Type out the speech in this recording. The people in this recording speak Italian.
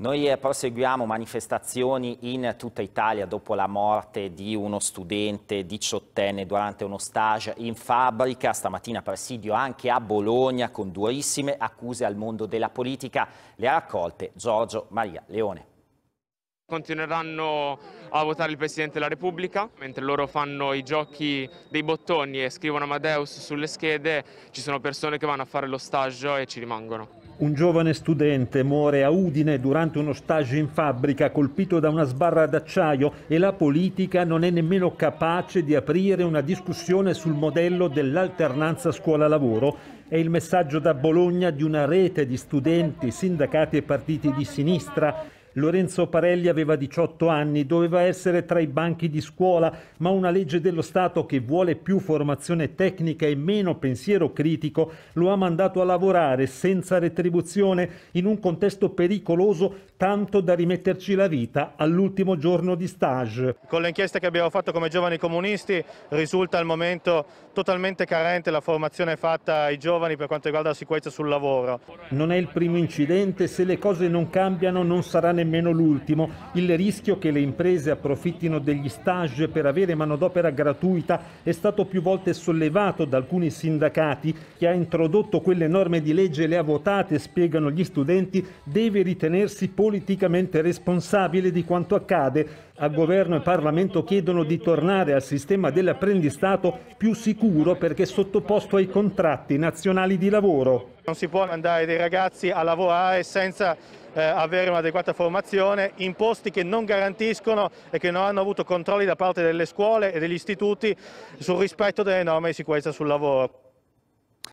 Noi proseguiamo manifestazioni in tutta Italia dopo la morte di uno studente diciottenne durante uno stage in fabbrica. Stamattina presidio anche a Bologna con durissime accuse al mondo della politica. Le ha raccolte Giorgio Maria Leone. Continueranno a votare il Presidente della Repubblica, mentre loro fanno i giochi dei bottoni e scrivono Amadeus sulle schede, ci sono persone che vanno a fare lo stage e ci rimangono. Un giovane studente muore a Udine durante uno stage in fabbrica colpito da una sbarra d'acciaio e la politica non è nemmeno capace di aprire una discussione sul modello dell'alternanza scuola-lavoro. È il messaggio da Bologna di una rete di studenti, sindacati e partiti di sinistra Lorenzo Parelli aveva 18 anni, doveva essere tra i banchi di scuola, ma una legge dello Stato che vuole più formazione tecnica e meno pensiero critico lo ha mandato a lavorare senza retribuzione in un contesto pericoloso tanto da rimetterci la vita all'ultimo giorno di stage. Con le inchieste che abbiamo fatto come giovani comunisti risulta al momento totalmente carente la formazione fatta ai giovani per quanto riguarda la sicurezza sul lavoro. Non è il primo incidente, se le cose non cambiano non sarà nemmeno l'ultimo. Il rischio che le imprese approfittino degli stage per avere manodopera gratuita è stato più volte sollevato da alcuni sindacati che ha introdotto quelle norme di legge e le ha votate, spiegano gli studenti, deve ritenersi politicamente responsabile di quanto accade. A governo e Parlamento chiedono di tornare al sistema dell'apprendistato più sicuro perché sottoposto ai contratti nazionali di lavoro. Non si può mandare dei ragazzi a lavorare senza eh, avere un'adeguata formazione in posti che non garantiscono e che non hanno avuto controlli da parte delle scuole e degli istituti sul rispetto delle norme di sicurezza sul lavoro.